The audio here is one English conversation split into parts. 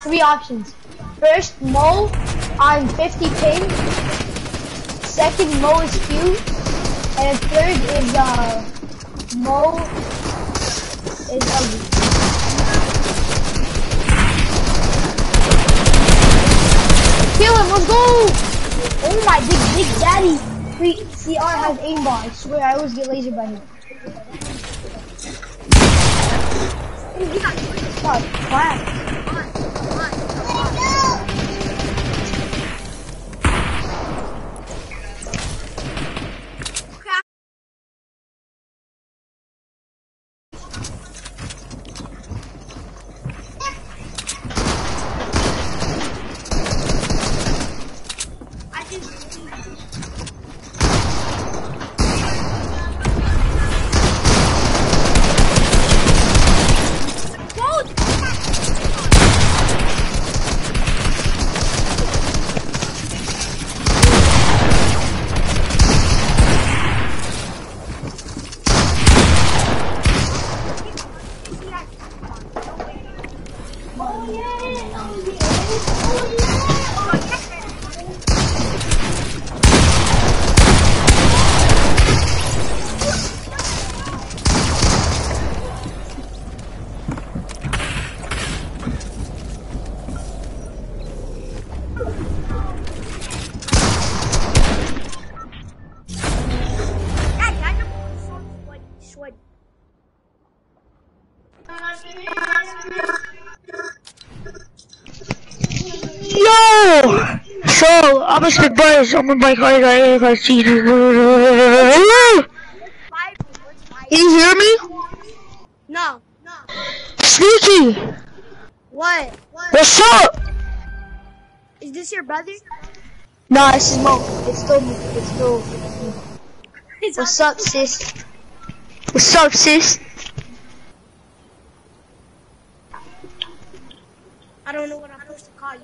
three options. First, Mo on 50 ping. Second, Mo is cute. And third is, uh, Mo is ugly. Kill him, let's go! Oh my big, big daddy. Wait, CR has aimbot. I swear, I always get laser by him. Fuck, crap. A spit buzz. I'm gonna bike hard. I see. Can you hear me? No. Sneaky! What? What's up? Is this your brother? Nah, this is Mo. It's still me. It's still. What's up, sis? What's up, sis? I don't know what I'm supposed to call you.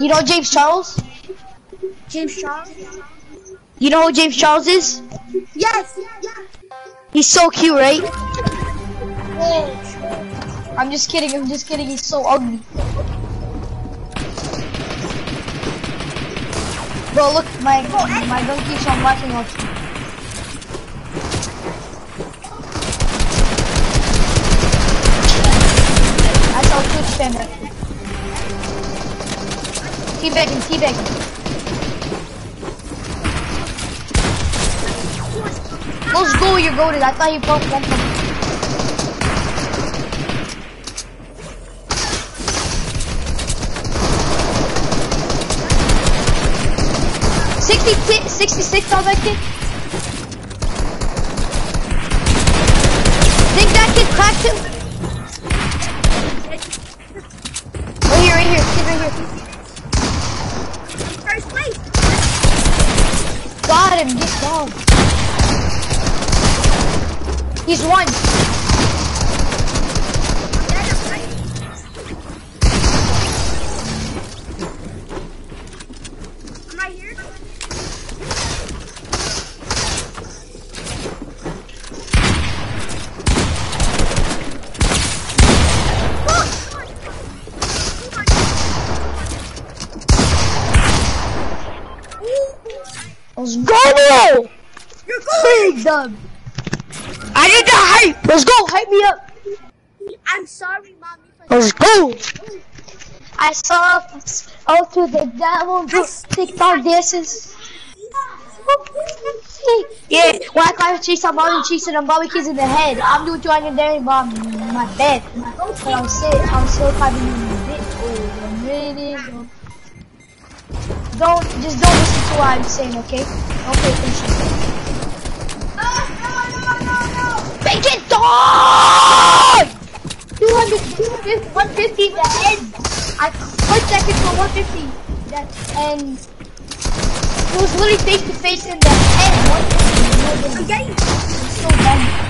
You know James Charles? James Charles? You know who James Charles is? Yes. He's so cute, right? Oh, I'm just kidding. I'm just kidding. He's so ugly. Bro, look, my my gun keeps on locking up. That's how Twitch spam it. Teabagging, teabagging. Let's go, you're goaded. I thought you broke one from Sixty, 66 on He's one. I'm right here. Let's go! You're going. Big dub. I need the hype! Let's go, hype me up. I'm sorry, mommy. Let's go! I saw out to the devil TikTok dances. Yeah, why can't I chase some other chasing them Bobby kids in the head? I'm doing 200 there on my bed. But I'm still, I'm still climbing in the bit. Oh, minute. Don't, just don't listen to what I'm saying, okay? Don't pay attention. It dog! 200, 150 in the head. I that kid for 150. That, and it was literally face to face in the? I'm getting. So dumb.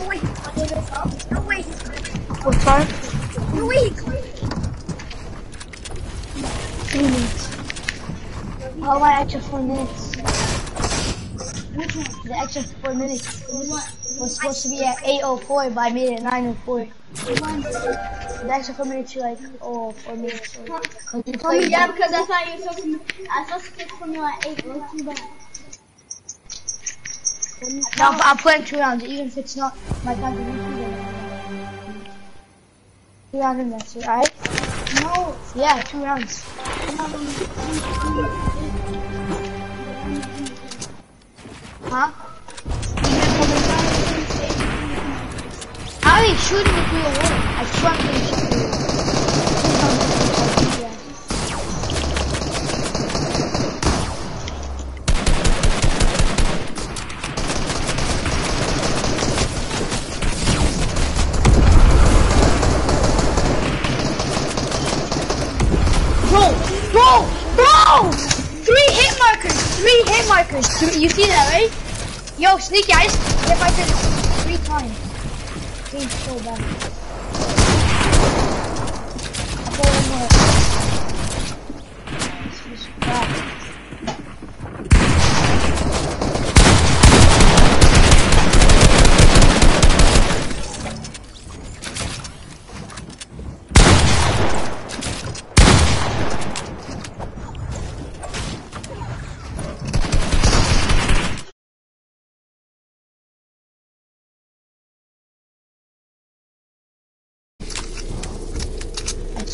No way. No way. What time? No way. Three minutes. How four minutes? The extra four minutes was supposed to be at 8.04, but I made it 9.04. The extra four minutes, you're like, oh, four minutes. Cause you oh, played Yeah, because I thought you were supposed to. I supposed to pick from you at eight. No, but I'm playing two rounds, even if it's not my time to contribution. Two rounds in this, alright? No. Yeah, two rounds. Um, Huh? Are you shooting we were winning? I shrunk the shooting. Bro, You see that, right? Yo, sneaky, I just hit my three times. Game's so bad. One more. This is bad.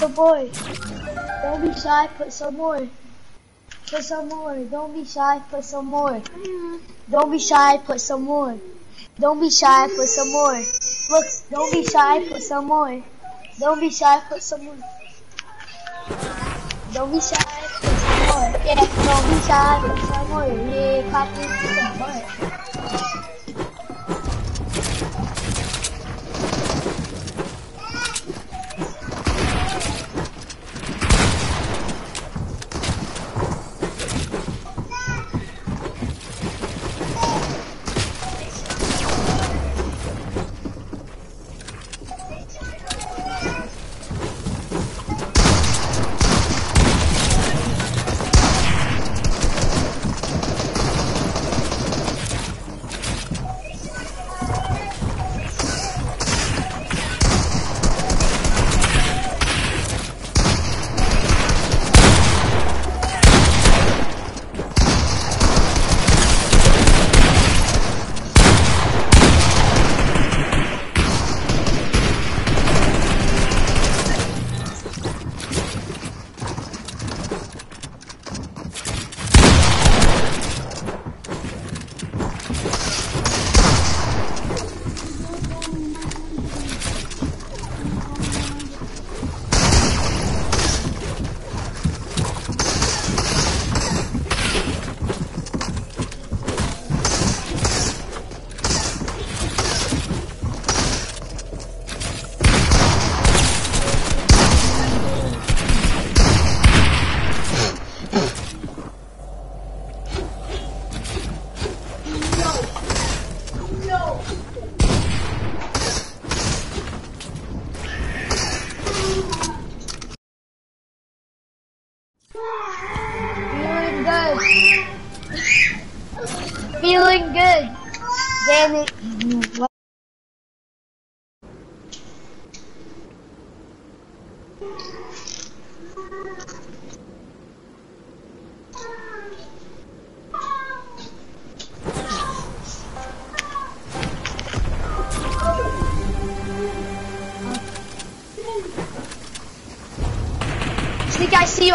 some more. Don't be shy, put some more. Put some more. Don't be shy, put some more. Don't be shy, put some more. Don't be shy, put some more. Look, don't be shy, put some more. Don't be shy, put some more. Don't be shy, put some more. Yeah, don't be shy, put some more. Yeah, copy, put some more.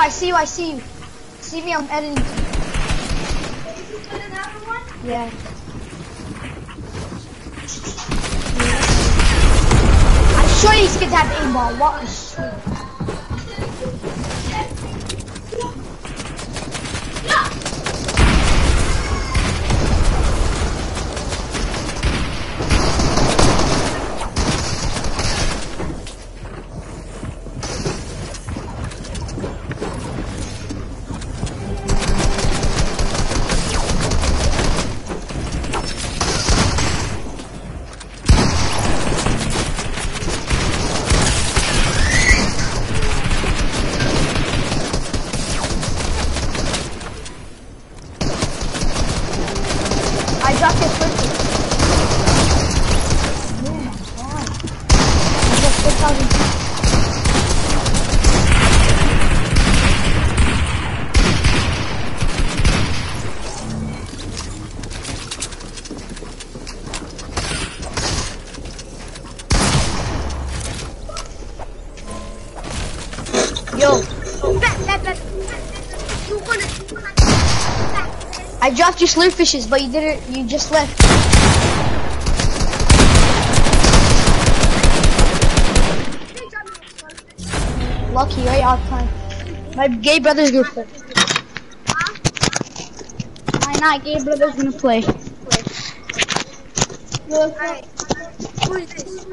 I see you, I see you, see me, I'm editing. Yeah. I'm sure these kids have aimbot. What slurp fishes, but you didn't, you just left. Lucky, right? The time. My gay brother's gonna play. Why not? Gay brother's gonna play. Who is this?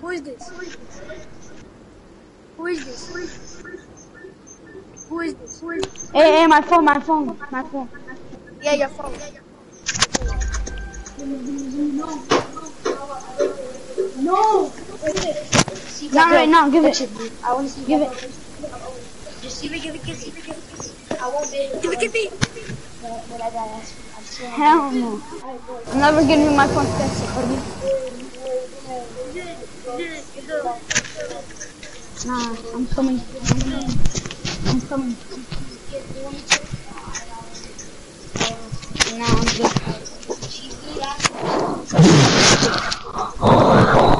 Who is this? Who is this? Who is this? Who is this? Hey, hey, my phone, my phone, my phone. Yeah, your phone. No. Not right now. Give it. I want to see. Give it. Just give it, give it, give it, give it. I won't be. Give it, give it. But I gotta ask. Hell no. I'm never giving you my phone. That's it, buddy. Nah, I'm coming. I'm coming. Nah, I'm good.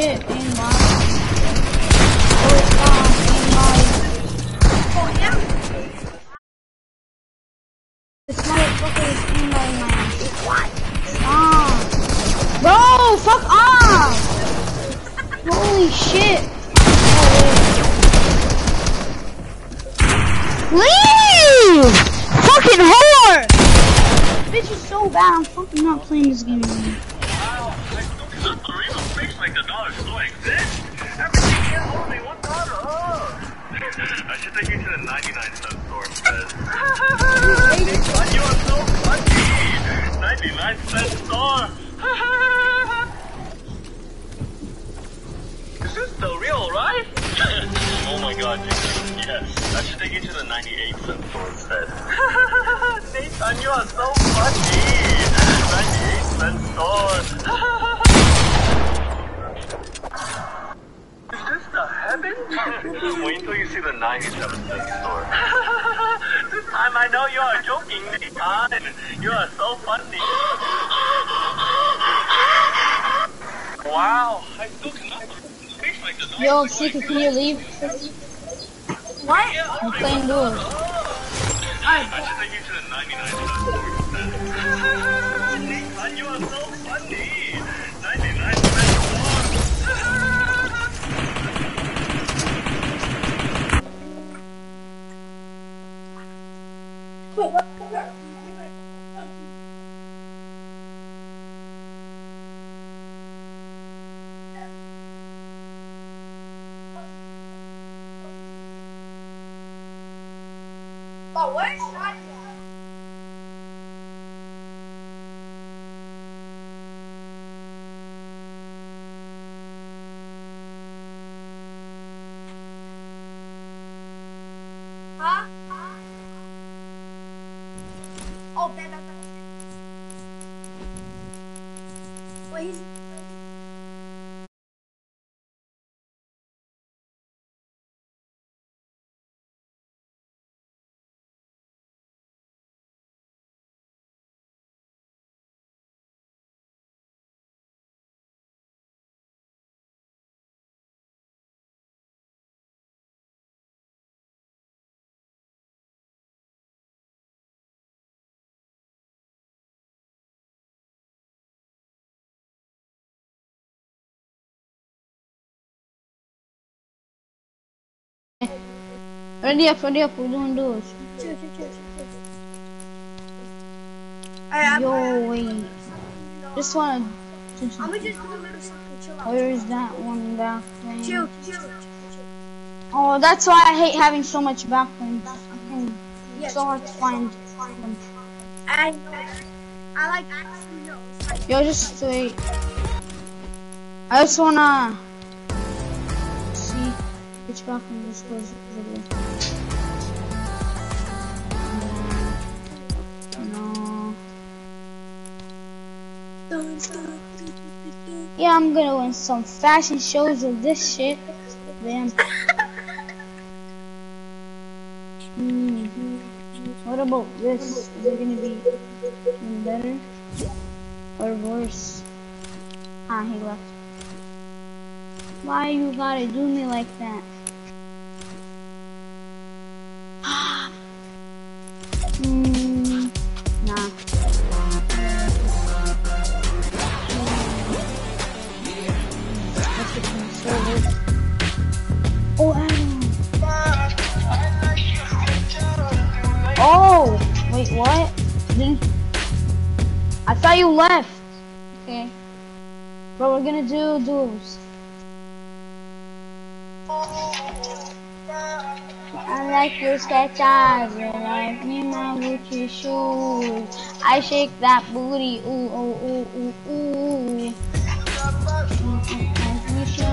Shit, You are so funny. Wow, I still cannot face like the Yo, Seeker, can you leave? What? I'm playing duels. I should take you to the 99 cent store instead. Nathan, you are so funny. 99 cent store. Oh, Ready up, ready up, we're doing duels. Chill, chill, chill, chill, Yo, wait. Just wanna. I'm gonna just do a little something. Chill out. Where's that one back? Chill, chill, chill. Oh, that's why I hate having so much backlinks. Okay. Yeah, so hard to find. I. I like actually know. Like, Yo, just wait. I just wanna see which backlink this goes Yeah, I'm gonna win some fashion shows of this shit. Damn. Hmm. What about this? Is it gonna be better or worse? Ah, he left. Why you gotta do me like that? Hmm. we're gonna do duels. I like your Skechers, I like me my Gucci shoes. I shake that booty, ooh, ooh, ooh, ooh, ooh. Me show.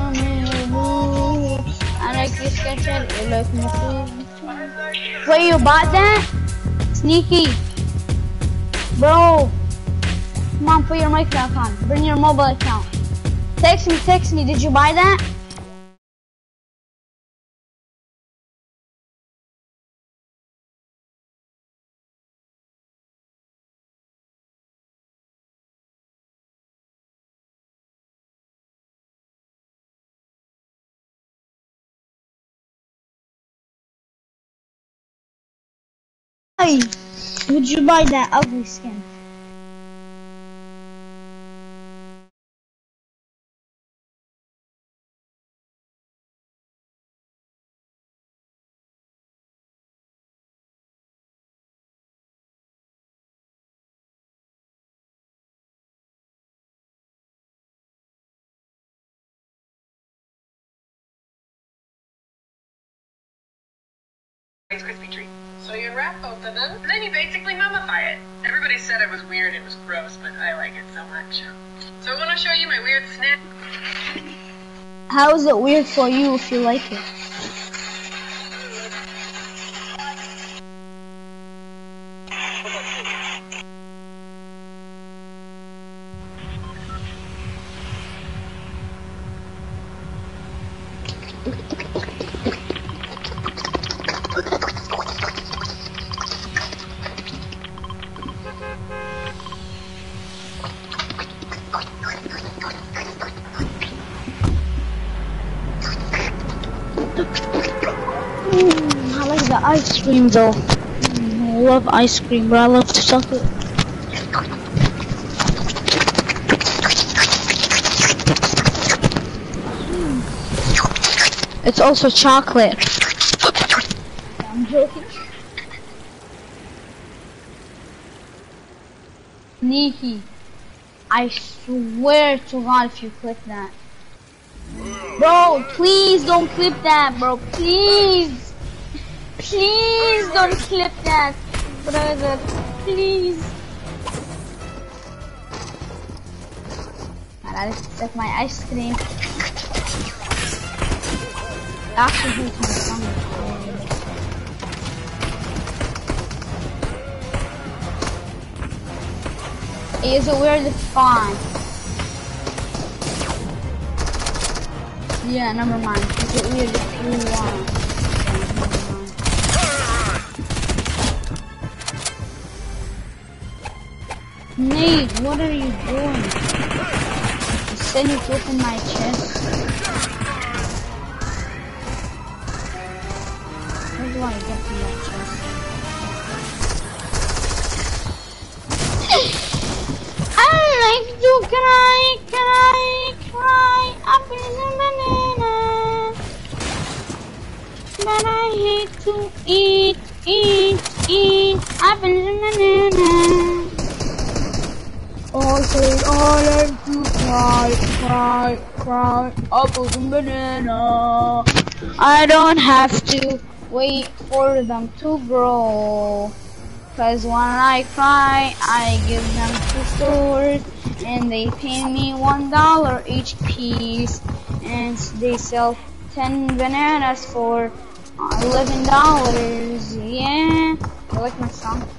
I like your Skechers, you like me too. Wait, you bought that? Sneaky. Bro. Come on, put your mic back on. Bring your mobile account. Text me, text me. Did you buy that? Hey, would you buy that ugly skin? Rice Krispie treat. So you unwrap both of them, and then you basically mummify it. Everybody said it was weird, it was gross, but I like it so much. So I want to show you my weird snack. How is it weird for you if you like it? Cream though. I love ice cream, but I love chocolate. It's also chocolate. I'm joking. Sneaky. I swear to God if you click that. Bro, please don't clip that, bro. Please. Please don't clip that, brother. Please. I gotta set my ice cream. It actually hurts my stomach. Is it weird? It's. Yeah, never mind. Is it weird if Nate, what are you doing? You said you open my chest. Where do I get to that chest? I like to cry, cry, cry up in a banana. But I hate to eat, eat, eat apples and Also, I like cry, cry, cry oh, apples and banana. I don't have to wait for them to grow. Cause when I cry, I give them to stores and they pay me one dollar each piece and they sell ten bananas for eleven dollars. Yeah, I like my song.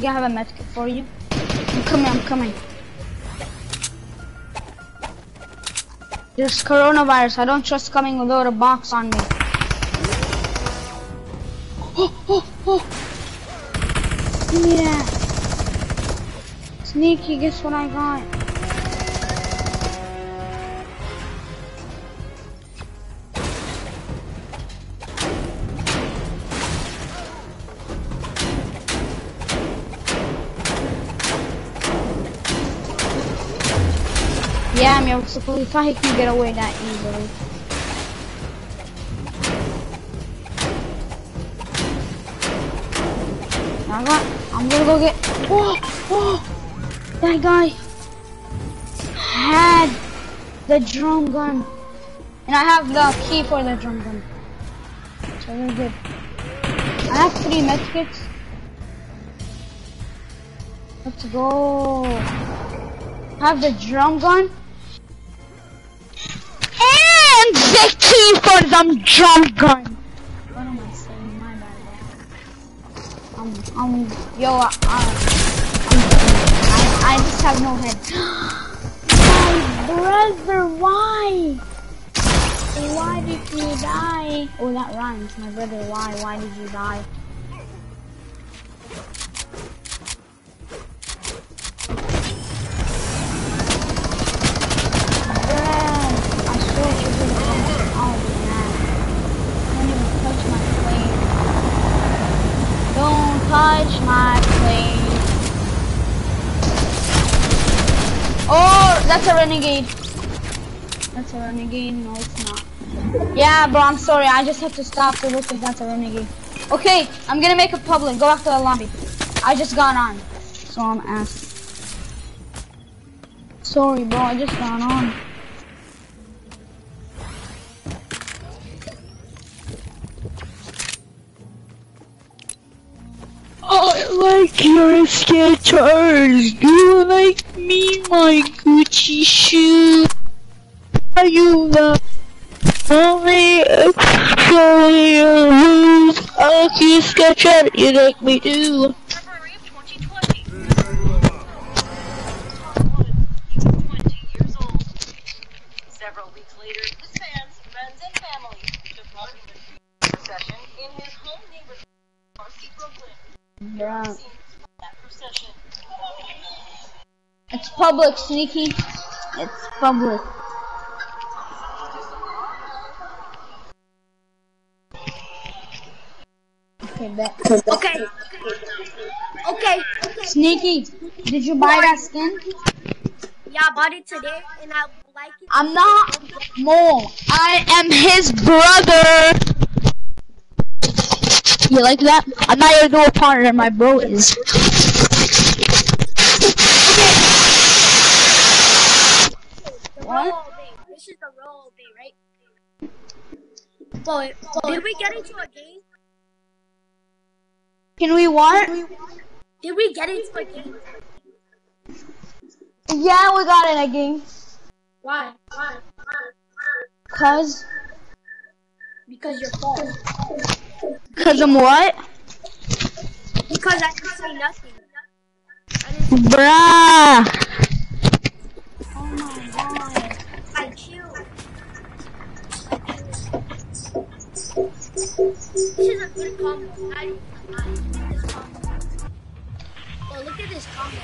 Think I have a medkit for you. I'm coming, I'm coming. There's coronavirus. I don't trust coming without a box on me. Oh, oh, oh. Give me that. Sneaky, guess what I got? I'm if I can get away that easily. I got, I'm gonna go get, oh, oh, that guy had the drum gun. And I have the key for the drum gun. So we're good. I have three medkits. Let's go. I have the drum gun. Key for the drum gun. What am I saying? My bad. Um, um, yo, uh, uh, I, I just have no head. My brother, why? Why did you die? Oh, that rhymes. My brother, why? Why did you die? dodge my plane. Oh, that's a renegade. That's a renegade. No, it's not. Yeah, bro, I'm sorry. I just have to stop to look if that's a renegade. Okay, I'm gonna make it public. Go after the lobby. I just got on, so I'm asked. Sorry, bro. I just got on. I like your Skechers. Do you like me, my Gucci shoes? Are you the only who's a cute Skechers? You like me too? February of 2020. 20 years old. Several weeks later, his fans, friends, and family took part in the in his home neighborhood, Marcy, Brooklyn. Bro. Scenes from that procession. It's public, sneaky. It's public. Okay, bet. Okay. Okay. Sneaky, did you buy that skin? Yeah, I bought it today and I like it. I'm not Mole. I am his brother. You like that? I'm not your dual partner, my bro is. The What? This is the roll thing, right? But, did we get into a game? Can we what? Did we get into a game? Yeah, we got in a game. Why? Why? Cause, Because you're false. Cause I'm what? Because I can say nothing. Bruh. Oh my god. I chill. This is a good combo. I don't like this oh, combo. Well, look at this combo.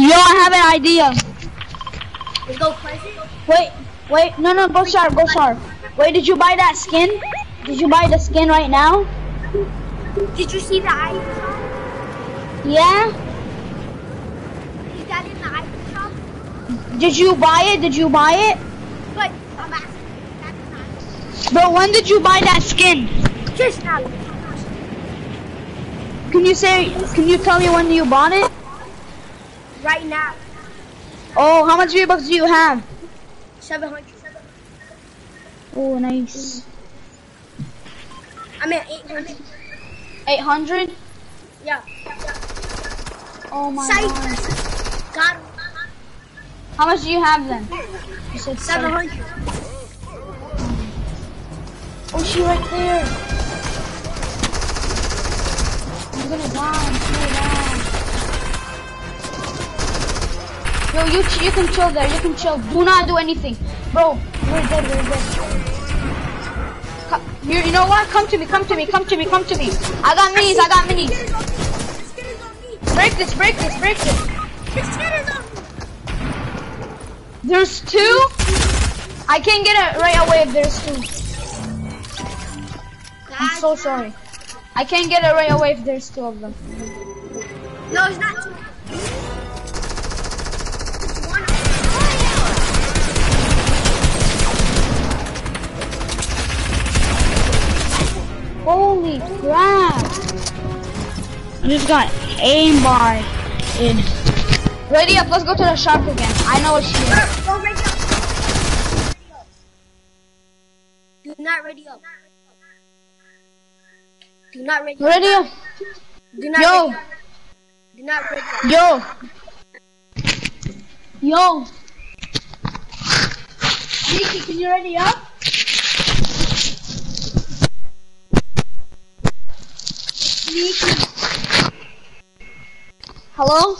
Yo, I have an idea. We go present. Wait, wait, no, no, go sharp, go sharp. Wait, did you buy that skin? Did you buy the skin right now? Did you see the item shop? Yeah? Is that in the item shop? Did you buy it? Did you buy it? But I'm asking. That's Bro, when did you buy that skin? Just now. Can you say, can you tell me when you bought it? Right now. Oh, how much V-Bucks do you have? 700. Oh, nice. I'm at 800. 800? Yeah. Oh my Sight. god. Got him. How much do you have then? You said 700. Oh, she right there. I'm gonna die. I'm gonna die. Yo, you you can chill there. You can chill. Do not do anything, bro. We're dead. We're dead. You, you know what? Come to me. Come to me. Come to me. Come to me. I got minis. I got minis. Break this. Break this. Break this. There's two. I can't get it right away if there's two. I'm so sorry. I can't get it right away if there's two of them. No, it's not two. Holy crap! I just got aimbot in. Ready up, let's go to the shop again. I know what she is. Go ready up. Do not ready up. Do not ready up. Ready up. Do not Yo. ready up. Do not ready up. Yo! Yo! Nikki, can you ready up? Nikki. Hello?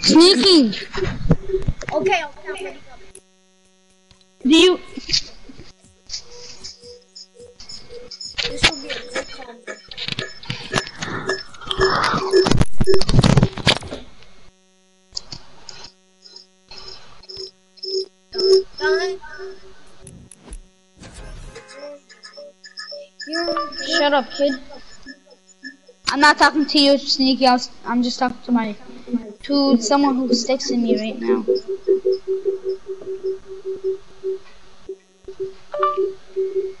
Sneaking. Okay, okay, I'm ready up. Do you This will be a good combo. Shut up, kid. I'm not talking to you, sneaky. i am just talking to my to someone who's texting me right now.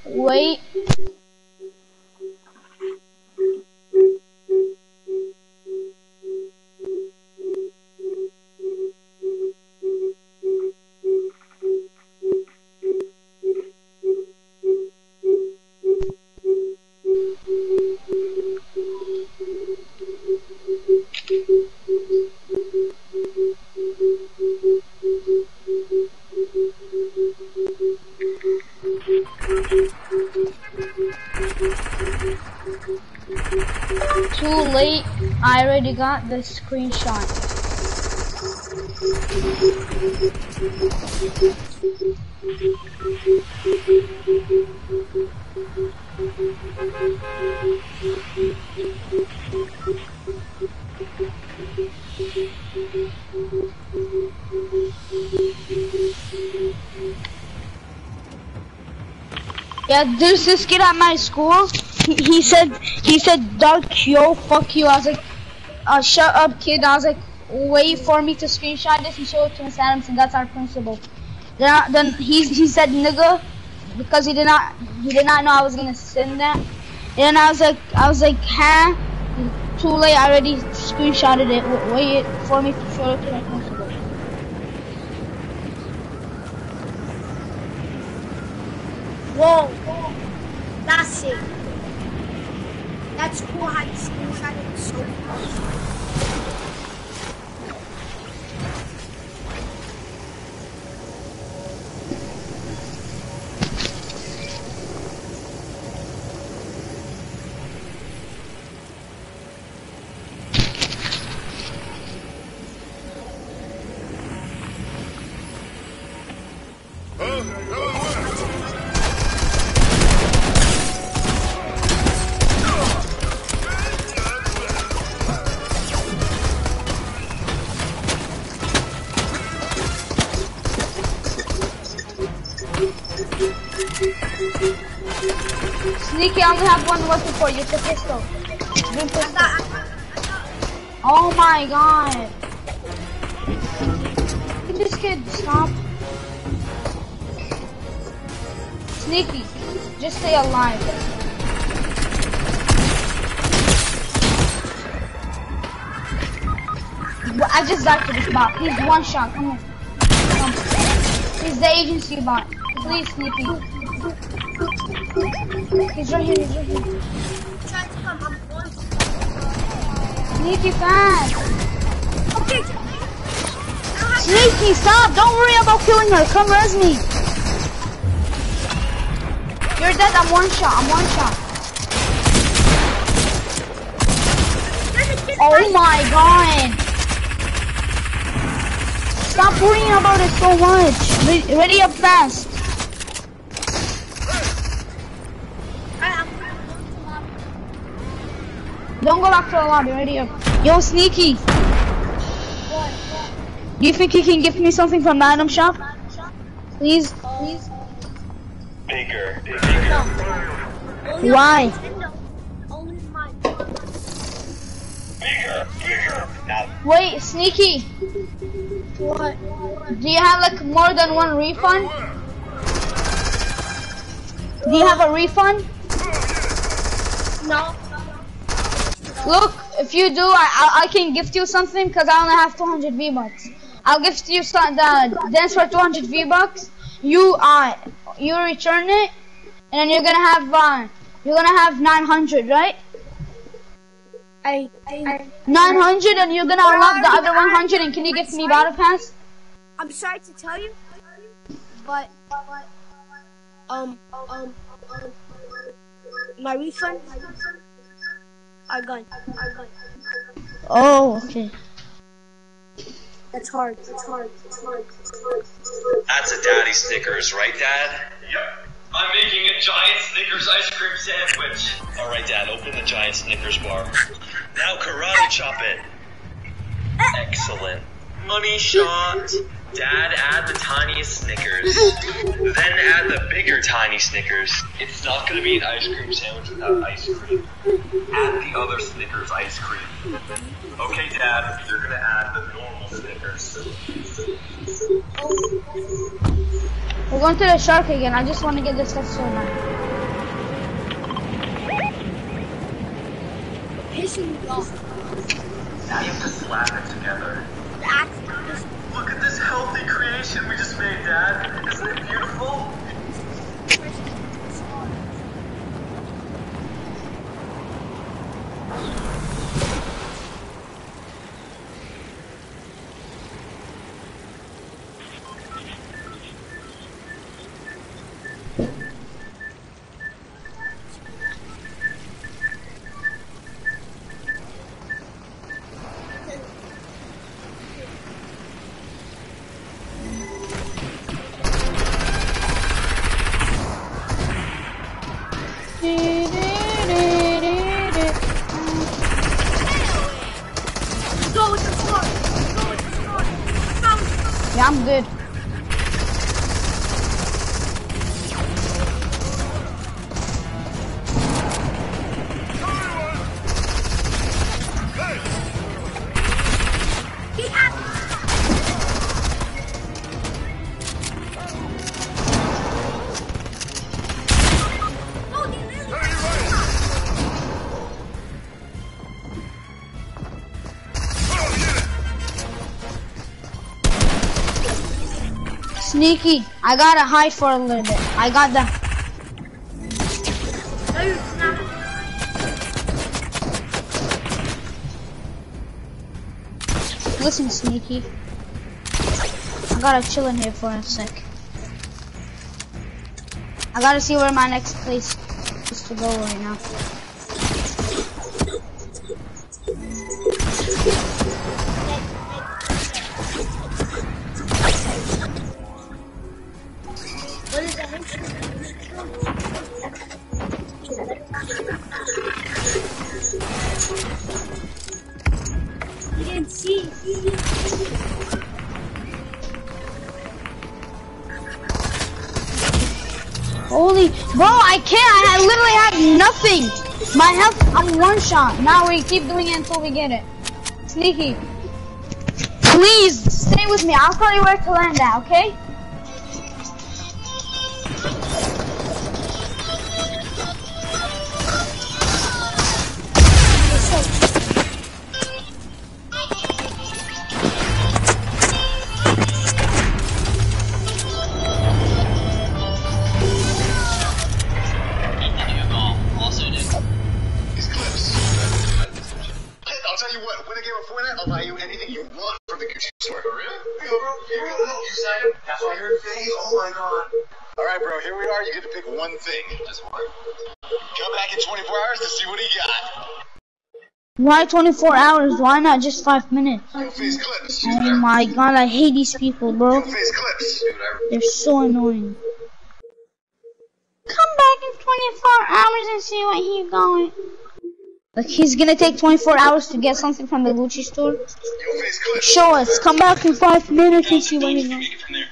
Wait. Too late. I already got the screenshot. Yeah, there's this kid at my school. He, he said, he said, Dark, yo, fuck you. I was like, uh, shut up, kid. I was like, wait for me to screenshot this and show it to Miss Adamson. That's our principal. Then, then he, he said, nigga, because he did not, he did not know I was gonna send that. And I was like, I was like, huh? Too late. I already screenshotted it. Wait for me to show it to my principal. Whoa. That's it. That's cool how you screenshot it so fast. Only have one weapon for. It's a pistol. Green pistol. Oh my god. At this kid. Stop. Sneaky. Just stay alive. I just died to this bot. He's one shot. Come on. Come. He's the agency bot. Please, Sneaky. He's right here. He's right here. Try to come. I'm going. Sneaky fast. Okay. Sneaky, stop! Don't worry about killing her. Come res me. You're dead. I'm one shot. I'm one shot. Oh my god! Stop worrying about it so much. Re- ready up fast. Back to the lobby. Ready up. Yo, Sneaky. Do you think you can give me something from the item shop? Please? Please? Bigger. Why? Only mine. Bigger. Bigger. Now, Wait, Sneaky. What? Do you have like more than one refund? Do you have a refund? No. Look, if you do, I I, I can gift you something because I only have 200 V bucks. I'll gift you st- the dance for 200 V bucks. You uh you return it, and then you're gonna have uh you're gonna have 900, right? I. I. 900, and you're gonna unlock the other 100. And can you gift me battle pass? I'm sorry to tell you, but um um um my refund are gone. Are gone. Oh, okay. That's hard. That's hard. That's hard. That's a daddy Snickers, right, Dad? Yep. I'm making a giant Snickers ice cream sandwich. All right, Dad. Open the giant Snickers bar. Now karate chop it. Eh. Excellent. Money shot. Dad, add the tiniest Snickers. then add the bigger tiny Snickers. It's not gonna be an ice cream sandwich without ice cream. Add the other Snickers ice cream. Okay, Dad, you're gonna add the normal Snickers. We're going to the shark again. I just want to get this stuff so much. Pissing me off. Now you have to slap it together. That's just Look at this healthy creation we just made, Dad. Isn't it beautiful? Sneaky. I gotta hide for a little bit. I got the. Listen, Sneaky. I gotta chill in here for a sec. I gotta see where my next place is to go right now. Nothing. My health, I'm one shot. Now we keep doing it until we get it. Sneaky. Please stay with me. I'll tell you where to land at, okay? Why 24 hours? Why not just 5 minutes? Clips. Oh my god, I hate these people, bro. Clips. They're so annoying. Come back in 24 hours and see what he's going. Like he's gonna take 24 hours to get something from the Gucci store. New face clips. Show us. Come back in 5 minutes and see what he's going. Make it from there.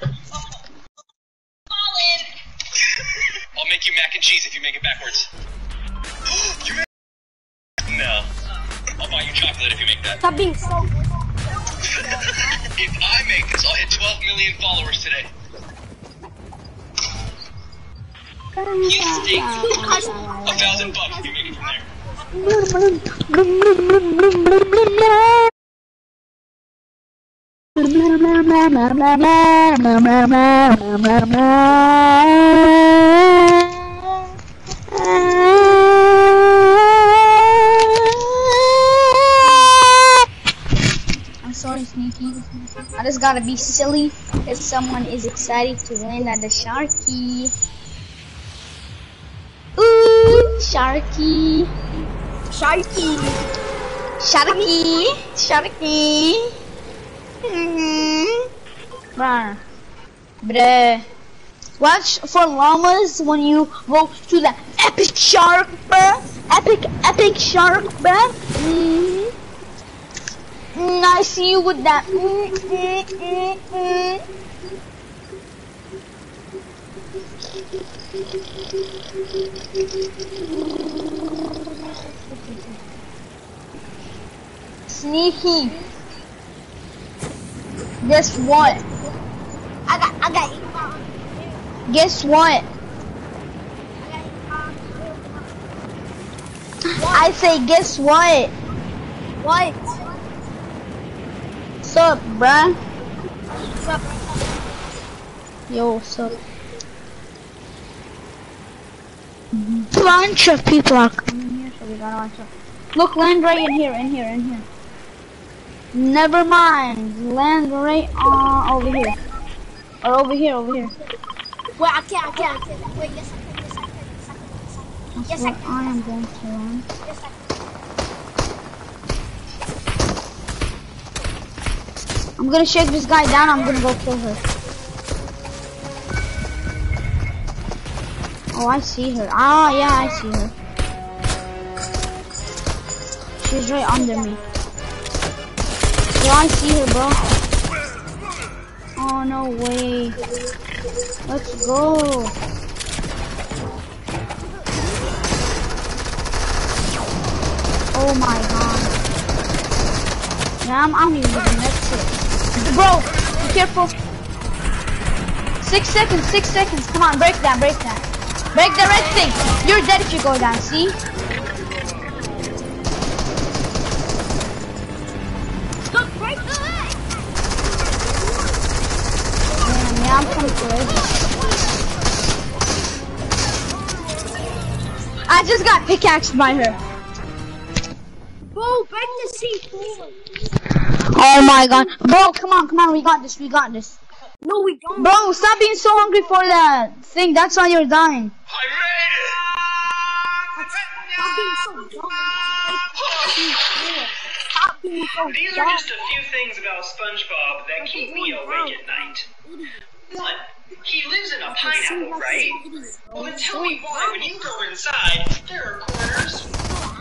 I'll make you mac and cheese if you make it backwards. you make No. I'll buy you chocolate if you make that. Stop being so. if I make this, I'll hit 12 million followers today. You stink. A thousand bucks if you make it from there. I'm Sneaky. I just gotta be silly if someone is excited to win at the Sharky. Ooh, Sharky. Sharky. Sharky. Sharky. Mm-hmm. Bruh. Bruh. Watch for llamas when you go to the epic shark, bruh. Epic, epic shark, bruh. Mm-hmm. Mm, I see you with that. Mm, mm, mm, mm. Sneaky. Guess what? I got, I got. Guess what? I say, guess what? What? What's up, bruh? What's up? Yo, what's up? Bunch of people are coming. Here, so we gotta watch out. Look, land right in here, in here, in here. Never mind. Land right uh, over here. Or over here, over here. Wait, I can't, I can't, I can't. Wait, yes, I can, yes, I can, yes, I can, yes, I can. Yes, I can. I am going to land. Yes, I can. I'm gonna shake this guy down. I'm gonna go kill her. Oh, I see her. Ah, yeah, I see her. She's right under me. Yeah, I see her, bro. Oh, no way. Let's go. Oh my god. Yeah, I'm, I'm it. Bro, be careful. Six seconds, six seconds. Come on, break that, break that. Break the red thing. You're dead if you go down, see? Look, break the leg! Damn, yeah, I'm coming it. I just got pickaxed by her. Bro, break the C4. Oh my god. Bro, come on, come on, we got this, we got this. No, we don't. Bro, stop being so hungry for that thing. That's why you're dying. I made it! Stop being so dumb. Stop being so These are just a few things about SpongeBob that keep me awake at night. One, he lives in a pineapple, right? Well, then tell me why when you go inside, there are corners.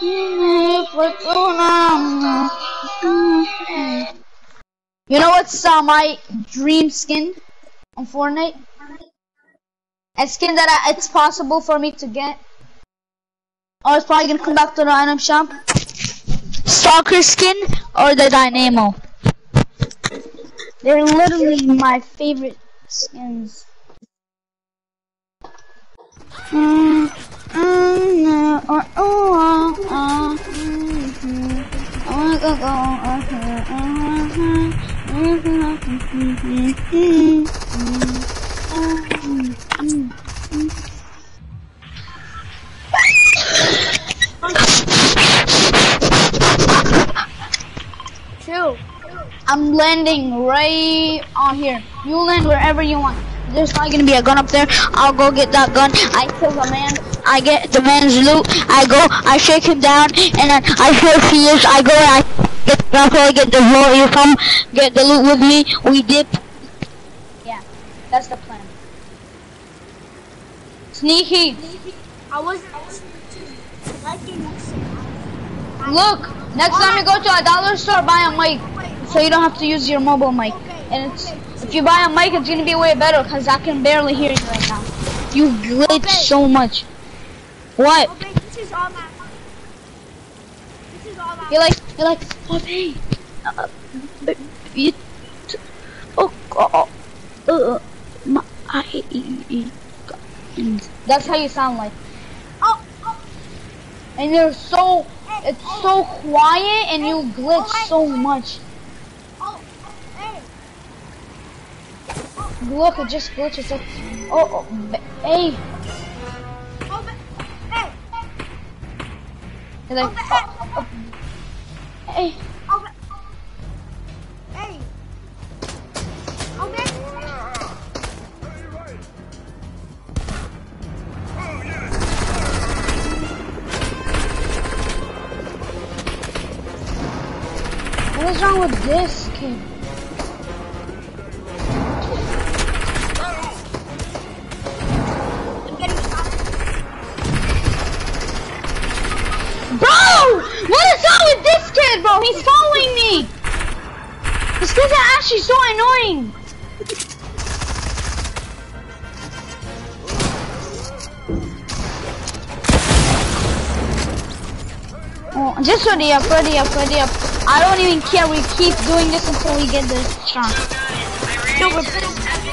You know what's uh, my dream skin on Fortnite? A skin that I, it's possible for me to get. Oh, it's probably gonna come back to the item shop. Stalker skin or the Dynamo? They're literally my favorite skins. Mm, no, oh, oh, oh, oh. I wanna go, go, mhm. True. I'm landing right on here. You land wherever you want. There's probably gonna be a gun up there. I'll go get that gun. I kill the man. I get the man's loot. I go. I shake him down, and then I see if he is. I go and I get where I get the loot. You come get the loot with me. We dip. Yeah, that's the plan. Sneaky. I wasn't liking this. Look, next time you go to a dollar store, buy a mic, so you don't have to use your mobile mic. And it's if you buy a mic, it's gonna be way better because I can barely hear you right now. You glitch Okay. so much. What? Okay, this is all my. This is all my. You're like, you're like, oh hey, uh, uh, you, oh, oh, uh, my, I, that's how you sound like. Oh, oh, And you're so, it's so quiet and you glitch so much. Look, it just glitches. Like, oh, oh, hey. And like, oh, oh, hey. Hey. What is wrong with this kid? So annoying! Oh, just ready up, ready up, ready up. I don't even care, we keep doing this until we get this chance. No, we're having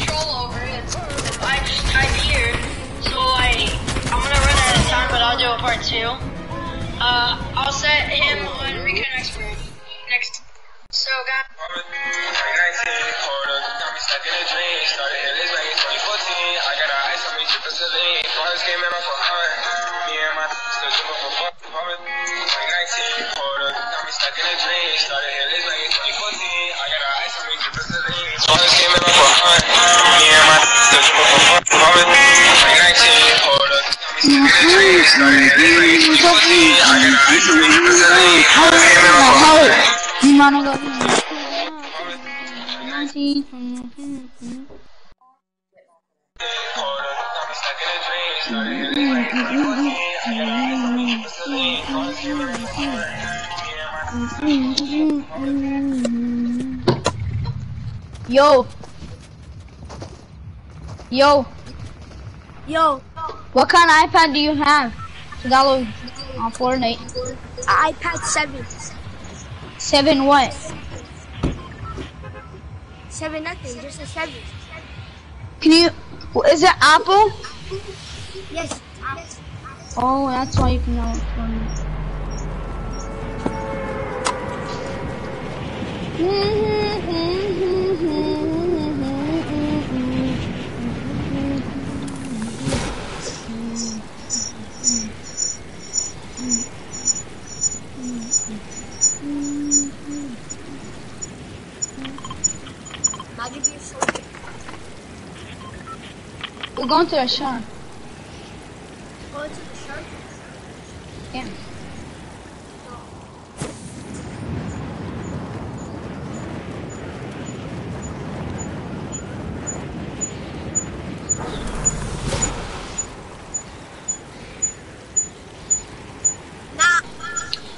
control over it. I just type here, so I I'm gonna run out of time, but I'll do a part two. Uh, I'll set him on Recon Expert Started hit this back in 2014. I got our ice on me, tripping Celine. Forest came in off a hunt. Me and my still tripping for fuck. Hold up, 2019, hold up. got in a. Started hit this back in 2014. I got our ice tripping Celine. Forest came in off a hunt. You wanna go? Yo. Yo. Yo, What kind of iPad do you have to download on Fortnite? iPad 7. Seven what? 7 nothing, just a 7. Can you? Is it Apple? Yes. Oh, that's why you can download Fortnite. I'll give you a sword. We're going to a shop. Go into the shark. Yeah.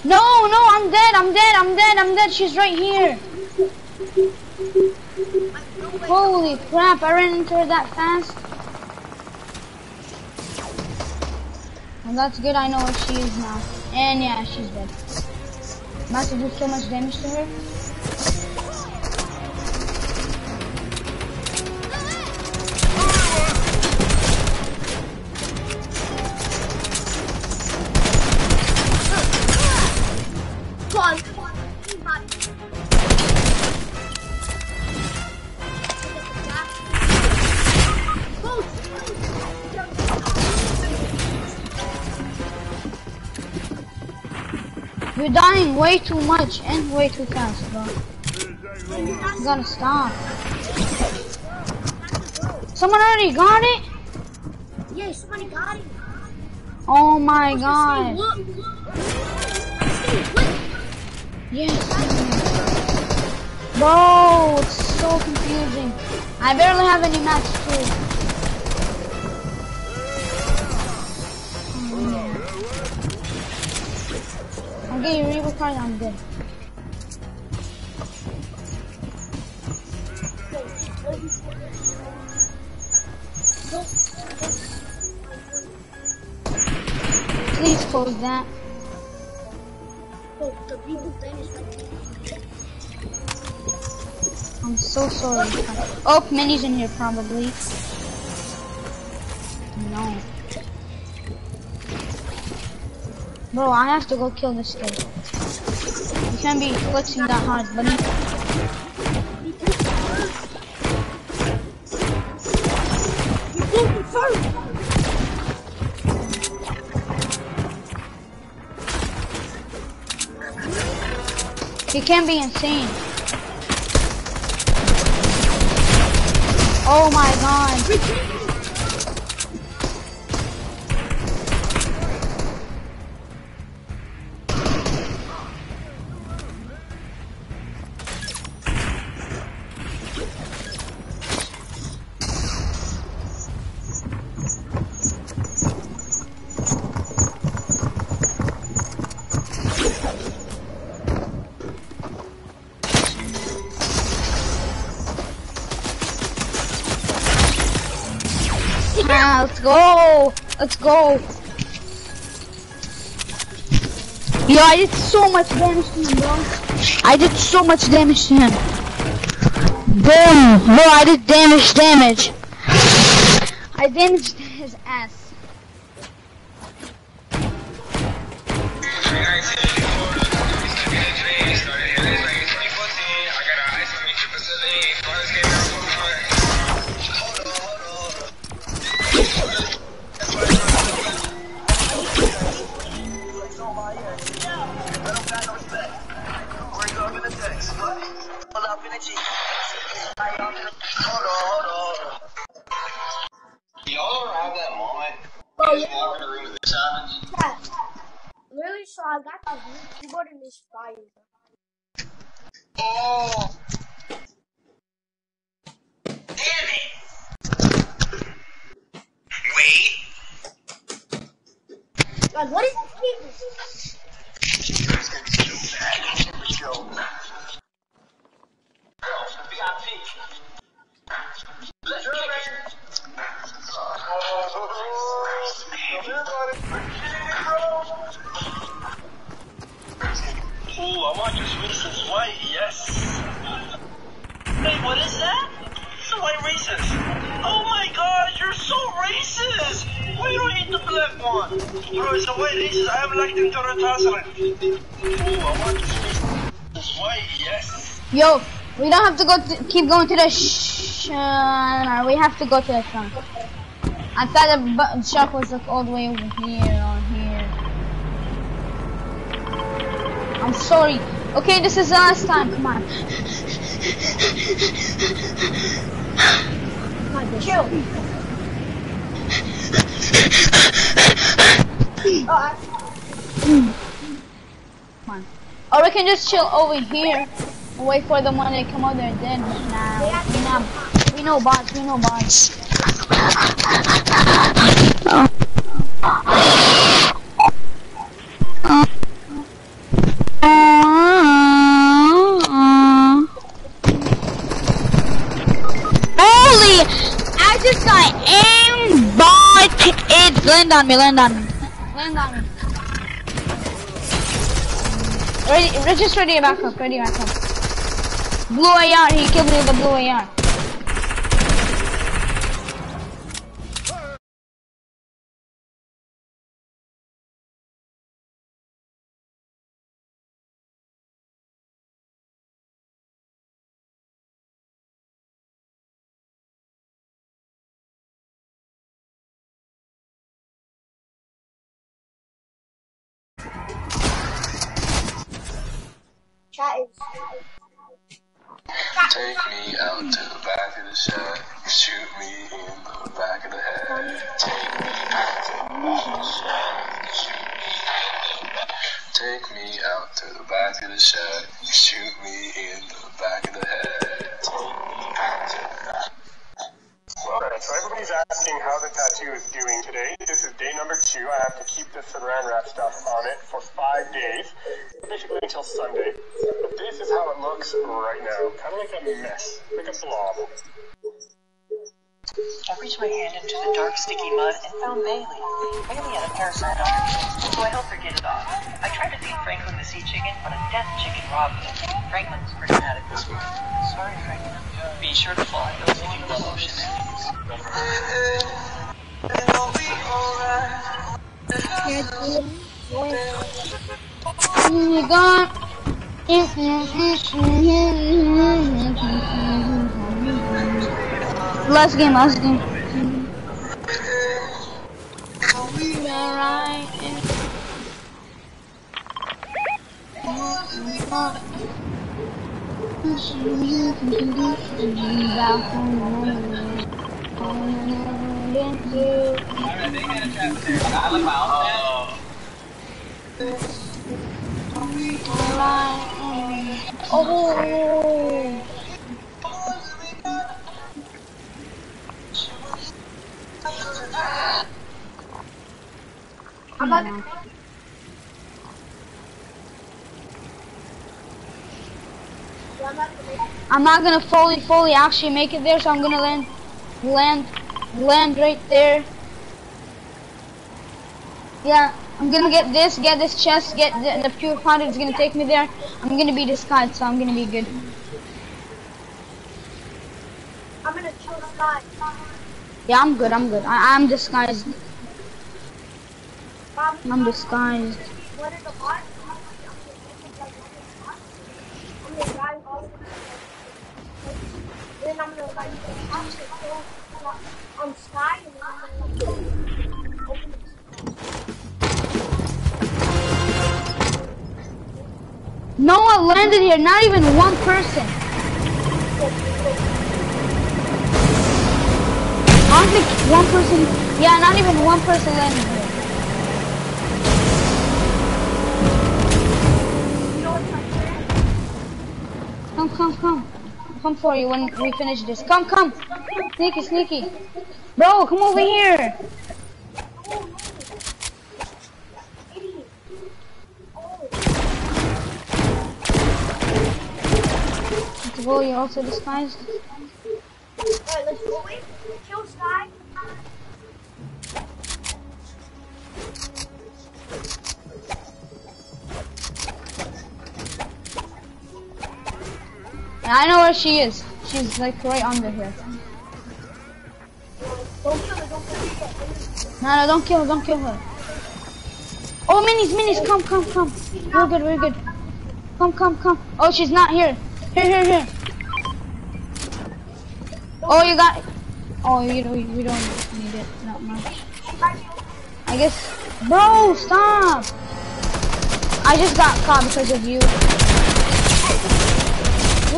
Nah. No, I'm dead, I'm dead, I'm dead, I'm dead. She's right here. Holy crap, I ran into her that fast. Well, that's good, I know where she is now. And yeah, she's dead. I'm do so much damage to her. You're dying way too much and way too fast, bro. You gotta stop. Someone already got it? Yeah, somebody got it. Oh my god. Yes. Bro, it's so confusing. I barely have any match Please close that. I'm so sorry. Oh, Minnie's in here probably. No. Bro, I have to go kill this kid. You can't be flexing that hard, first. You can't be insane. Oh my god. I did so much damage to him, bro. I did so much damage to him. Boom. Bro, I did damage, damage. I damaged his ass. Happens? Yeah. Literally, so I got the keyboard and this fire. Oh! Damn it! Wait! Like, what is this keyboard? Ooh, I want this Reese's white, yes. Hey, what is that? It's a white Reese's. Oh my gosh, you're so racist! Why don't eat the black one? Bro, it's a white Reese's. I have lactic intolerant. Ooh, I want this white, yes. Yo, we don't have to go to, keep going to the sh- uh, we have to go to the trunk. I thought the shop was like all the way over here, on here. I'm sorry. Okay, this is the last time. Come on. Chill. Oh, Come on. Or we can just chill over here wait for the money to come out there then. Nah, we know, we know bots, we know bots. Holy! I just got aimbot! It land on me, land on me. Land on me. Ready, just ready to back up, ready to back up. Blue AR, he killed me with the blue AR. chat is. Take me out to the back of the shack, shoot me in the back of the head. Take me out to the back of the shack, shoot me in the back. Take me out to the back of the shoot me in the back of the head. Take me out to the back. So everybody's asking how the tattoo is doing today. This is day number two. I have to keep the saran wrap stuff on it for five days, basically until Sunday. But this is how it looks right now. Kind of like a mess, like a blob. I reached my hand into the dark, sticky mud and found Bailey. Bailey had a parasite on her so I helped her get it off. I tried to feed Franklin the sea chicken, but a death chicken robbed him. Franklin's pretty mad at this one. Sorry, Franklin. Be sure to follow those if you love ocean You gone. Last game, last game. Oh. I'm not gonna- fully, fully actually make it there, so I'm gonna land, land, land right there, Yeah, I'm gonna get this, get this chest, get the, the pure powder is gonna take me there. I'm gonna be disguised, so I'm gonna be good. I'm gonna kill Skye. Yeah, I'm good, I'm good. I, I'm disguised. I'm disguised. No one landed here, not even one person. Think one person, yeah, not even one person landed. You? Come, come, come. Come for you when we finish this. Come, come. Sneaky, sneaky. Bro, come over here. Oh, go, you're also disguised. alright, let's go in. I know where she is. She's like right under here. Don't kill her, don't kill her. No, no, don't kill her, don't kill her. Oh, minis, minis, come, come, come. We're good, we're good. Come, come, come. Oh, she's not here. Here, here, here. Oh, you got. Oh, you don't. We don't need it that much. I guess. Bro, stop. I just got caught because of you.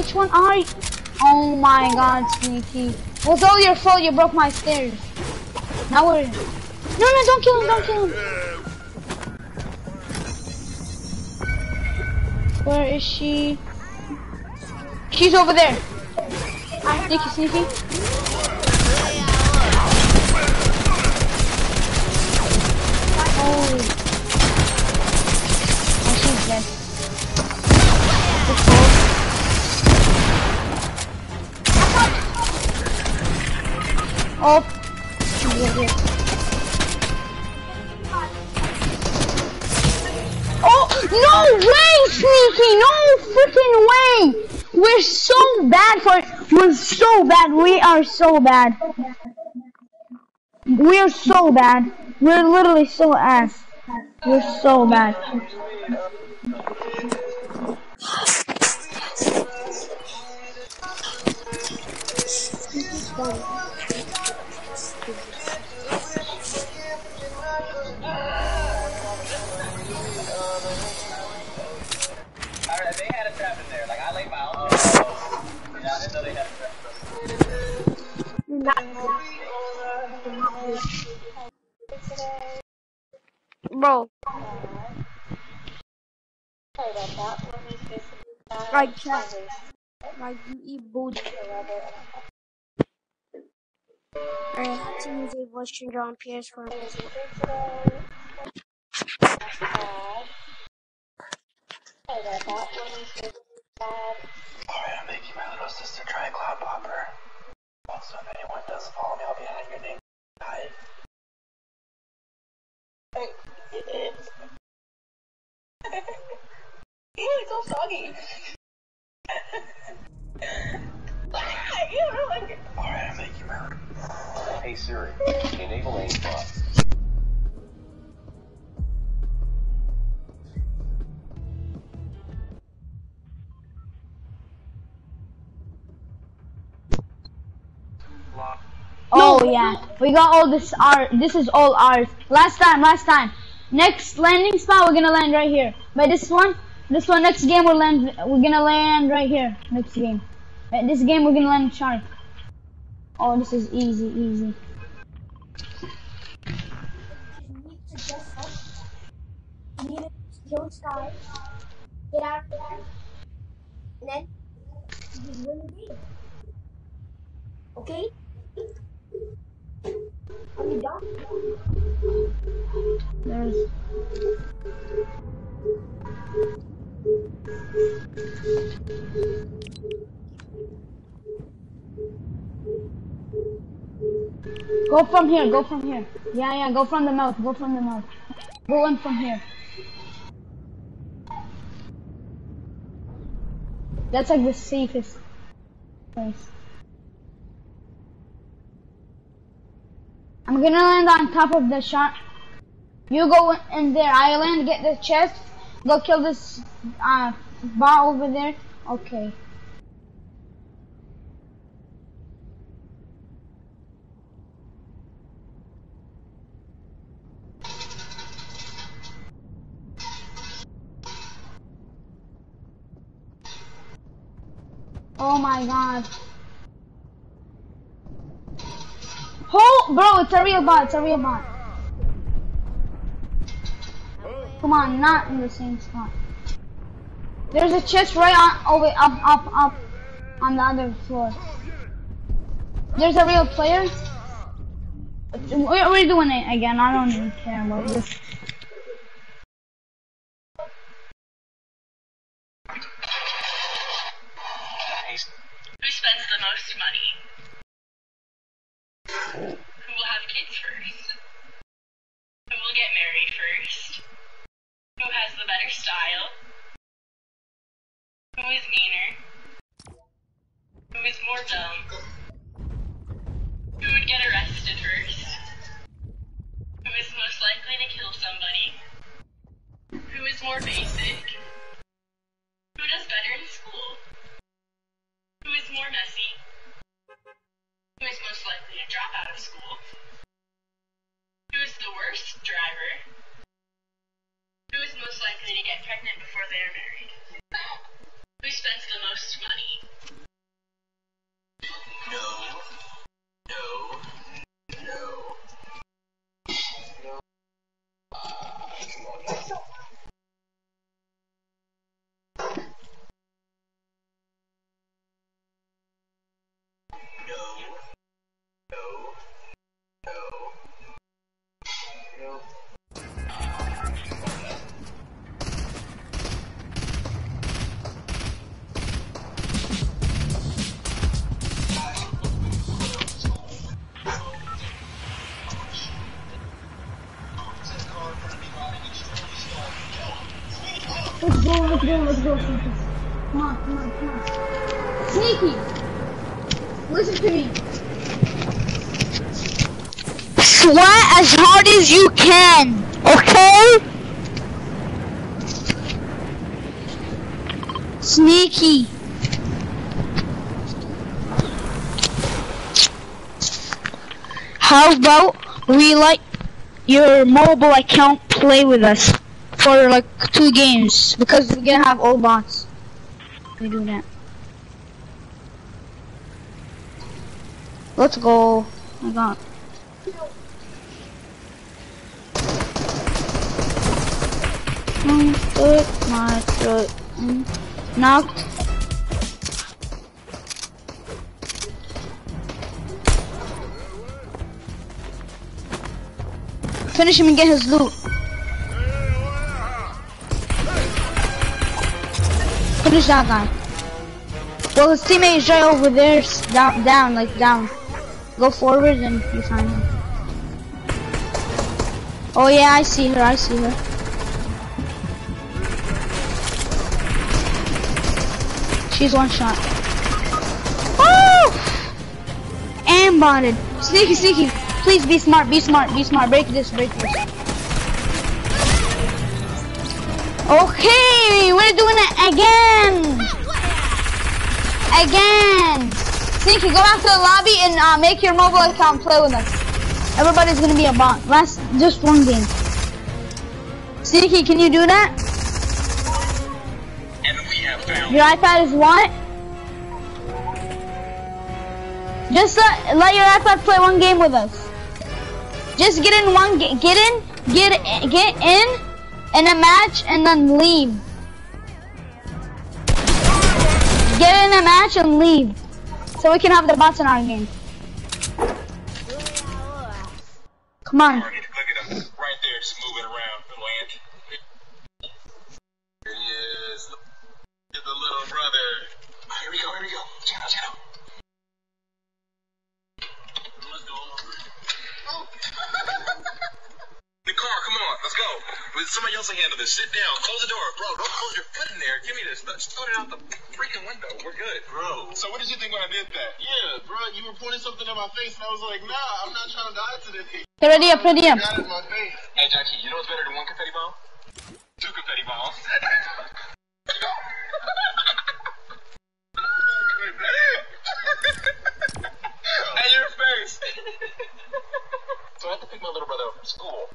Which one are you? Oh my God, sneaky. It was all your fault. You broke my stairs. Now we're. No, no, don't kill him. Don't kill him. Where is she? She's over there. Sneaky, sneaky. Oh. We're so bad for. We're so bad. We are so bad. We're so bad. We're literally so ass. We're so bad. Bro. Like chat. Like you eat booty. Alright, I had to use a voice changer on PS4. Alright, I'm making my little sister try a cloud popper. Also, if anyone does follow me, I'll be hiding your name. Hide. It's so soggy. Alright, I'm making my Hey Siri, enable aimbot. Oh yeah, we got all this art. This is all ours. Last time, last time. Next landing spot, we're gonna land right here. But this one, this one, next game we'll land. We're gonna land right here. Next game. But this game we're gonna land sharp. Oh, this is easy, easy. You need to kill Skye. Get out. And then you win the game. Okay? There's. Go from here. Go from here. Yeah, yeah. Go from the mouth. Go from the mouth. Go in from here. That's like the safest place. I'm gonna land on top of the shark. You go in there. I land, get the chest. Go kill this uh, bar over there. Okay. Oh my god. Oh, bro, it's a real bot. It's a real bot. Come on, not in the same spot. There's a chest right on, oh wait, up, up, up, on the other floor. There's a real player. We're, we're doing it again. I don't even care about this. Who spends the most money? Who will have kids first? Who will get married first? Who has the better style? Who is meaner? Who is more dumb? Who would get arrested first? Who is most likely to kill somebody? Who is more basic? Who does better in school? Who is more messy? Who is most likely to drop out of school? Who is the worst driver? Who is most likely to get pregnant before they are married? Who spends the most money? No. No. No. About we let your mobile account play with us for like two games because we're gonna have all bots. We do that. Let's go. I got. Mm, took my throat. Knocked. Finish him and get his loot. Finish that guy. Well, his teammate is right over there, down, down, like down. Go forward and you find him. Oh yeah, I see her, I see her. She's one shot. Oh! And bonded. Sneaky, sneaky. Please be smart, be smart, be smart. Break this, break this. Okay, we're doing it again. Again. Sneaky, go back to the lobby and uh, make your mobile account play with us. Everybody's gonna be a bot. Last, just one game. Sneaky, can you do that? Your iPad is what? Just let, let your iPad play one game with us. Just get in one, ga- get in, get get in, in a match, and then leave. Get in a match and leave, so we can have the bots in our game. Come on. But somebody else will handle this. Sit down. Close the door. Bro, don't close your foot in there. Give me this. Just throw it out the freaking window. We're good. Bro. So what did you think when I did that? Yeah, bro. You were pointing something at my face, and I was like, nah, I'm not trying to die today. Get ready up, ready up. Got it in my face. Hey, Jackie, you know what's better than one confetti bomb? Two confetti bombs. hey, your face. so I have to pick my little brother up from school.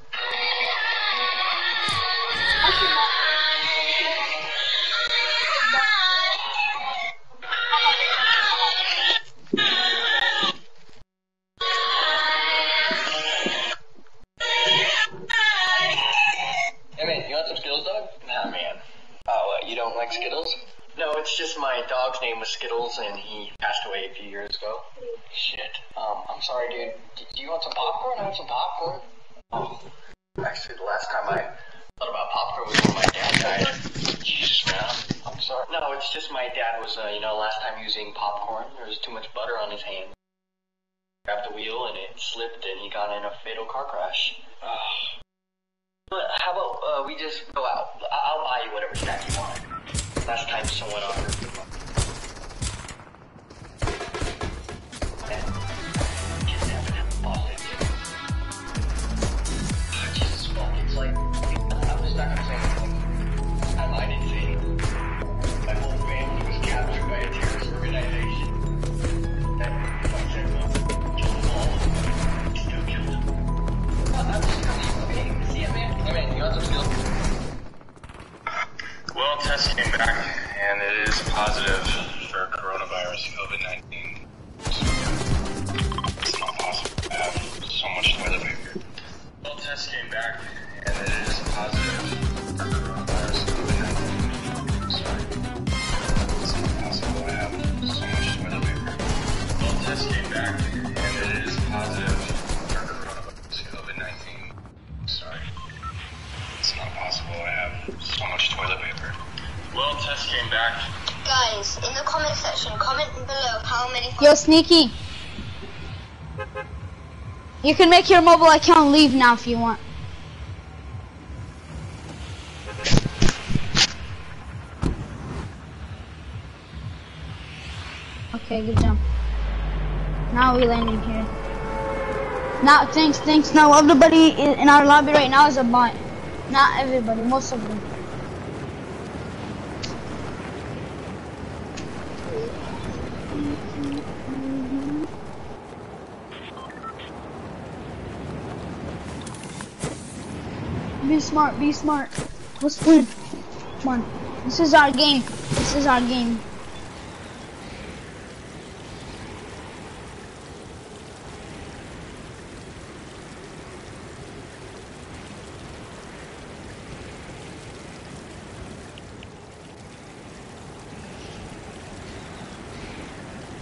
Actually, the last time I thought about popcorn was when my dad died. Jesus, man. I'm sorry. No, it's just my dad was, uh, you know, last time using popcorn, there was too much butter on his hand. Grabbed the wheel and it slipped, and he got in a fatal car crash. Ugh. But how about uh, we just go out? I- I'll buy you whatever snack you want. Last time someone offered Sneaky. You can make your mobile account leave now if you want. Okay, good job. Now we landing here. Now, thanks, thanks. Now everybody in our lobby right now is a bot. Not everybody, most of them. Be smart, be smart. Let's win. Come on. This is our game. This is our game.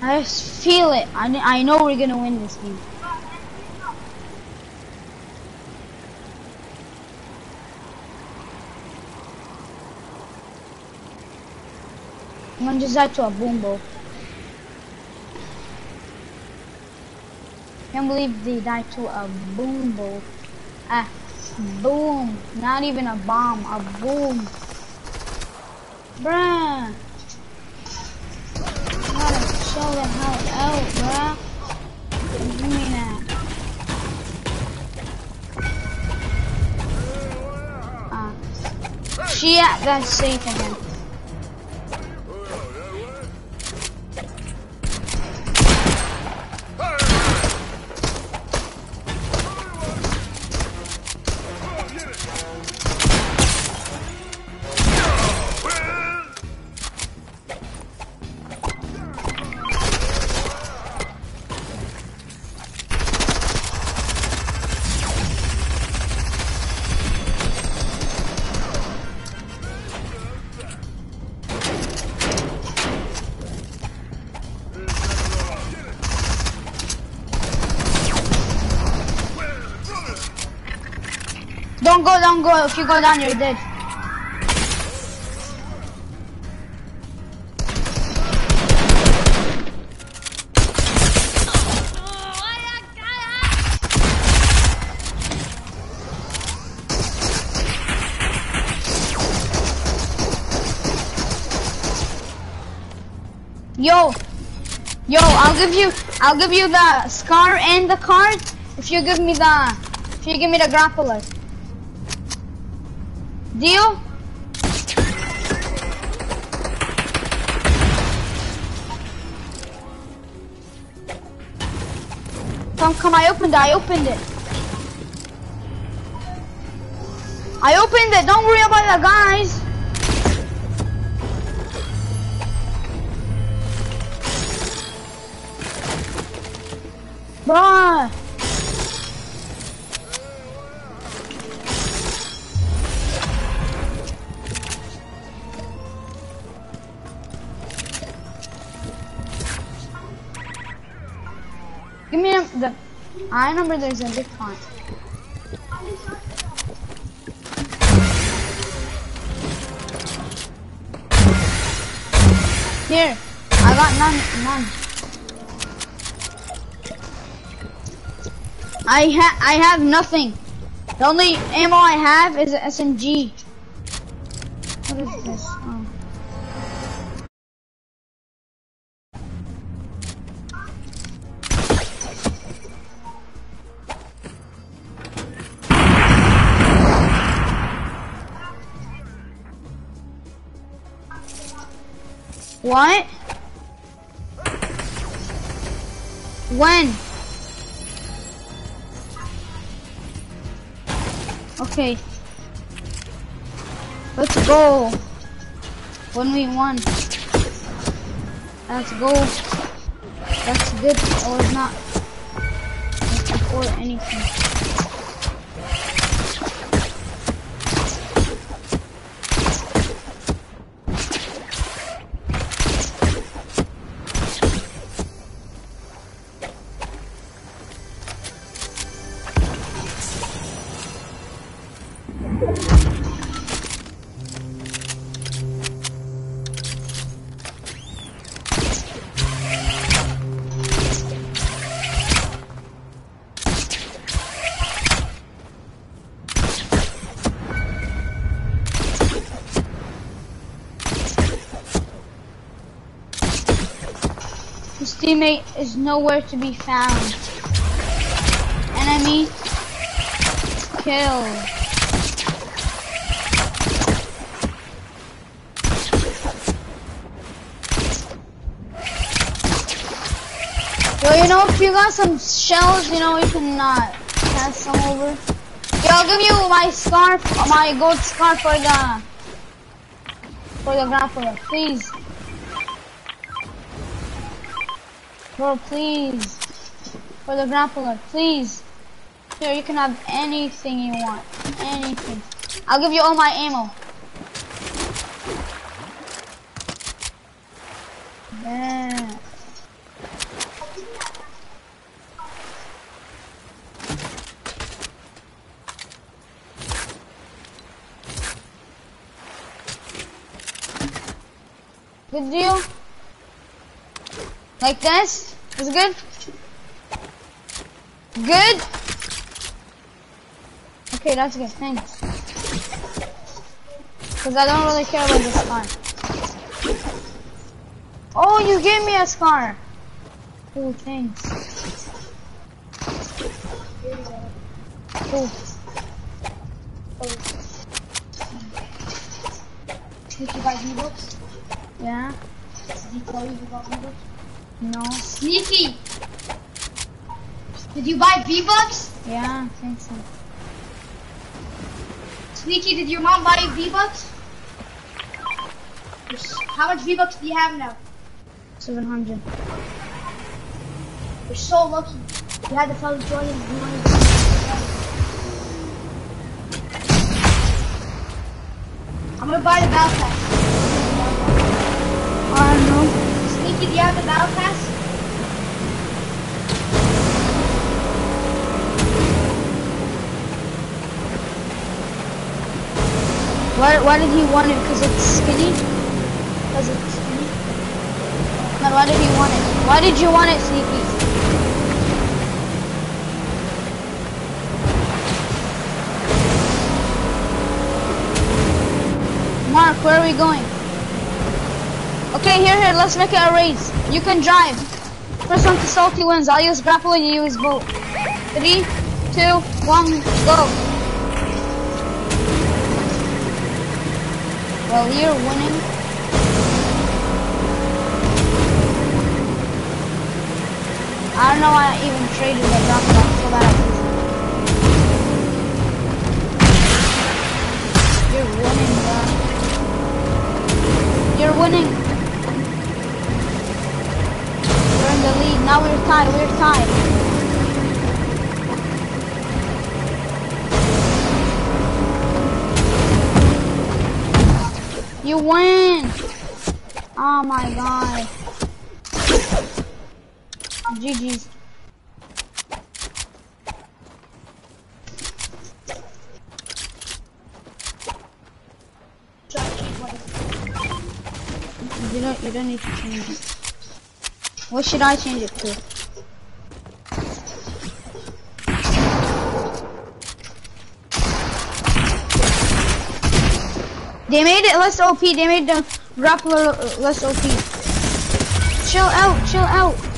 I feel it. I, I know we're gonna win this game. Just died to a Boom Bow. Can't believe they died to a Boom Bow. A boom. Not even a bomb. A boom. Bruh. Gotta chill the hell out, bruh. Give me that. Ah. She at that's safe again. don't go. If you go down, you're dead. Yo, yo, I'll give you, I'll give you the scar and the card if you give me the, if you give me the grappler. Deal? Come, come, I opened it, I opened it. I opened it, don't worry about the guys. Bruh. Remember there's a big font. Here, I got none, none. I ha I have nothing. The only ammo I have is an SMG. What is this? Oh. What? When? Okay. Let's go. When we won. Let's go. That's good or not. That's before anything. Teammate is nowhere to be found. Enemy kill. Well, you know, if you got some shells, you know, you can uh, pass some over. Yeah, I'll give you my scarf, my gold scarf for the for the grappler, please. Bro, please. For the grappler, please. Here, you can have anything you want. Anything. I'll give you all my ammo. Yeah. Good deal? Like this? Good? Good? Okay, that's good, thanks. Because I don't really care about this scar. Oh, you gave me a scar! Oh, thanks. Cool. Did you buy V-Bucks? Yeah? Did he tell you you got V-Bucks? No? Sneaky! Did you buy V-Bucks? Yeah, I think so. Sneaky, did your mom buy V-Bucks? How much V-Bucks do you have now? 700. You're so lucky. You had to tell Jordan you wanted to I'm gonna buy the battle. You have the battle pass? Why, why did he want it? Because it's skinny? Because it's skinny? Why did he want it? Why did you want it, Sneaky? Mark, where are we going? Okay, here, here, let's make it a race. You can drive. First one to salty wins. I'll use grapple and you use boat. Three, two, one, go. Well, you're winning. I don't know why I even traded the grapple. I'm so bad. You're winning, bro. You're winning. The lead. Now we're tied. We're tied. You win! Oh my god. GG's. You don't you don't need to change it. What should I change it to? They made it less OP. They made the grappler less OP. Chill out. Chill out.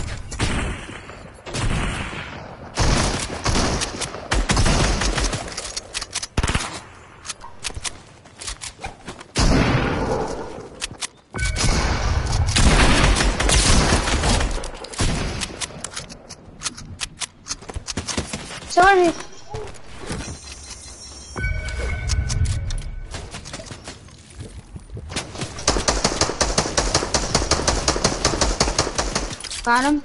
Got him.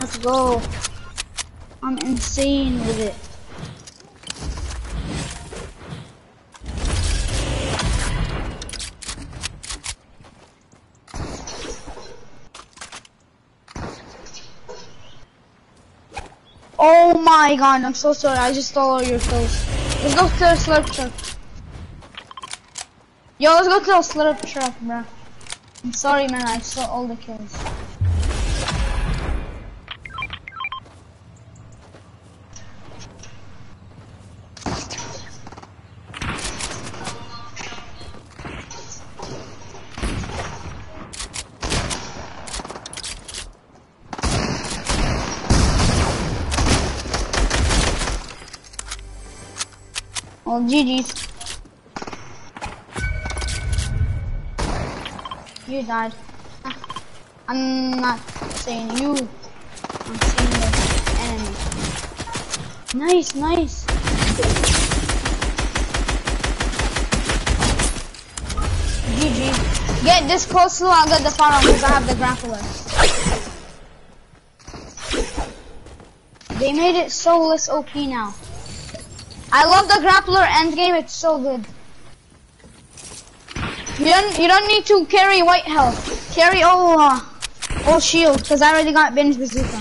Let's go. I'm insane with it. Oh my god, I'm so sorry. I just stole all your kills. Let's go to slurp truck. Yo, let's go to the slurp truck, bro. I'm sorry, man. I stole all the kills. GG's. You died. Ah, I'm not saying you. I'm saying the enemy. Nice, nice. GG. Get this close to I'll get the farm because I have the grappler. They made it so less OP now. I love the grappler end game. It's so good. You don't you don't need to carry white health. Carry all uh, all shield because I already got Bandage Bazooka.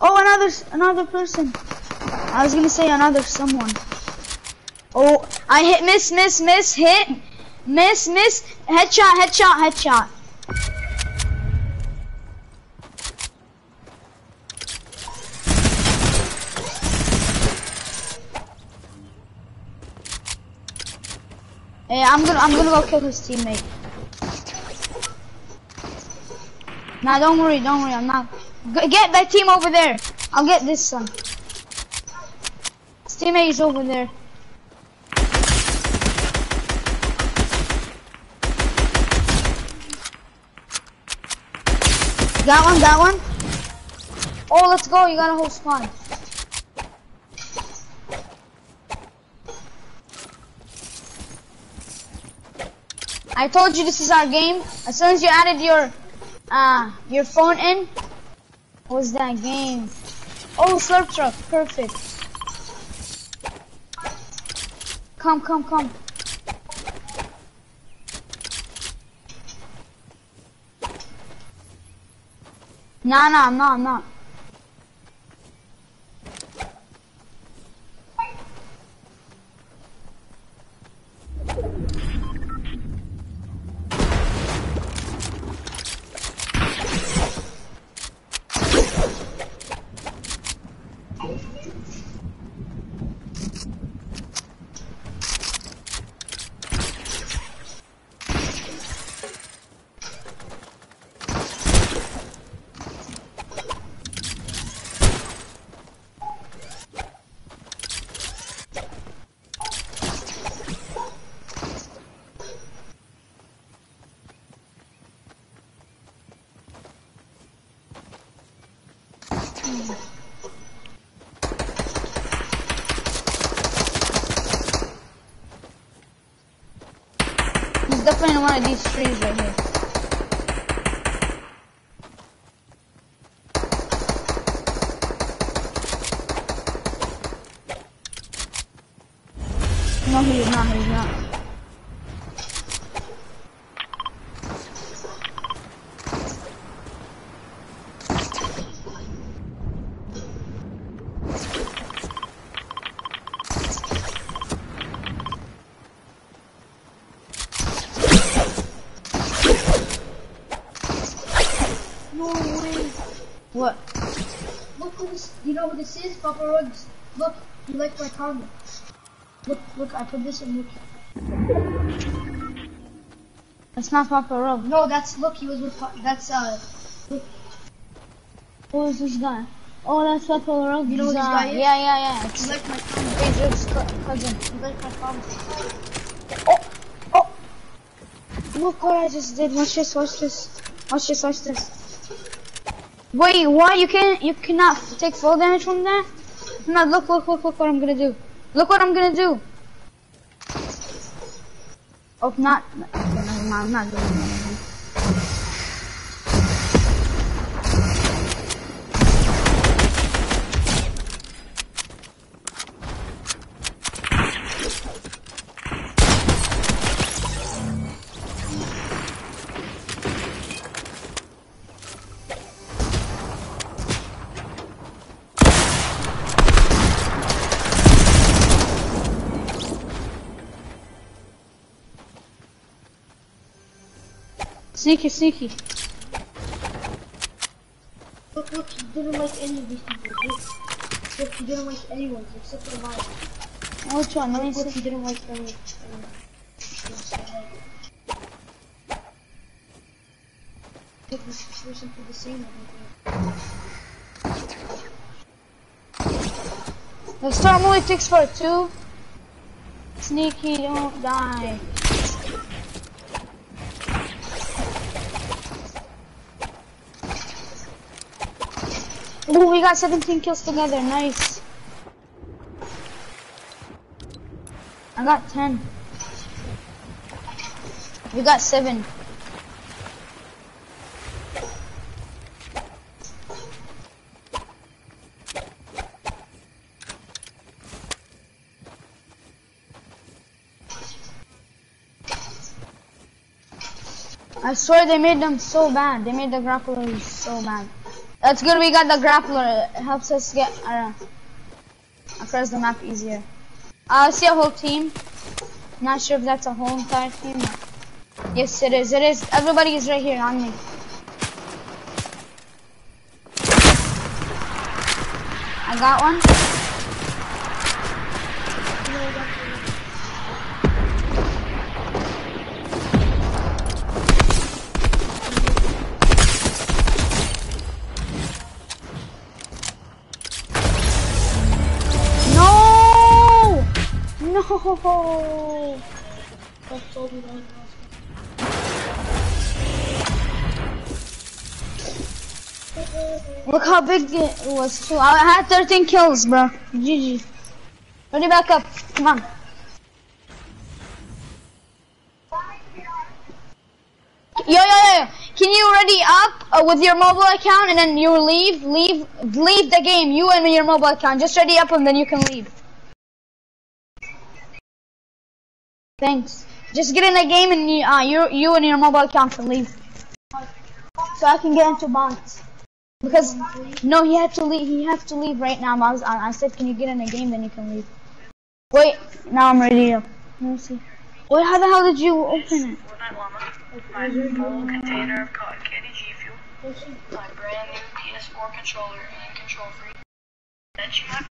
Oh, another another person. I was gonna say another someone. Oh, I hit, miss, miss, miss, hit, miss, miss, headshot, headshot, headshot. Hey, I'm gonna, I'm gonna go kill his teammate. Nah, don't worry, don't worry, I'm not. G get that team over there. I'll get this one. His teammate is over there. Got one, got one. Oh, let's go. You got a whole spawn. I told you this is our game. As soon as you added your uh your phone in, what was that game? Oh, slurp truck. Perfect. Come, come, come. Nana, no no these trees right here. No, he's not, he's not. No way. What? Look who this, you know who this is? Papa Ruggs. Look, you like my comment. Look, look, I put this in look. That's not Papa Rob. No, that's, look, he was with, that's, uh, Who is this guy? Oh, that's Papa Rob. You know this Uh, guy is? Yeah, yeah, yeah. It's like my cousin. You like my cousin. Oh, oh. Look what I just did. Watch this, watch this. Watch this, watch this. Wait, why You can't? you cannot take full damage from that? No, look, look, look, look what I'm gonna do. Look what I'm gonna do. Oh, not. no, no, I'm not Sneaky, sneaky. Look, look, he didn't like any of these people. Look, look he didn't like anyone except for the mom. Which one? Let me Look, see. he didn't like any. any- Look, this person did the same. The storm only takes for two. Sneaky, don't die. We got 17 kills together. Nice. I got 10. We got 7. I swear they made them so bad. They made the grapplers so bad. That's good we got the grappler. It helps us get uh, across the map easier. I see a whole team. Not sure if that's a whole entire team. Yes, it is. It is. Everybody is right here on me. I got one. We. Look how big it was too. I had 13 kills, bro. GG. Ready back up. Come on. Yo, yo, yo. Can you ready up uh, with your mobile account and then you leave, leave, leave the game. You and your mobile account. Just ready up and then you can leave. Thanks. Just get in the game and you, uh, you, you and your mobile account can leave. So I can get into bonds. Because no, he had to leave. He has to leave right now. I, was, I, I said, can you get in the game? Then you can leave. Wait, now I'm ready. To, let me see. Wait, how the hell did you open it? Llama, container of cotton candy G Fuel, my brand new PS4 controller and control have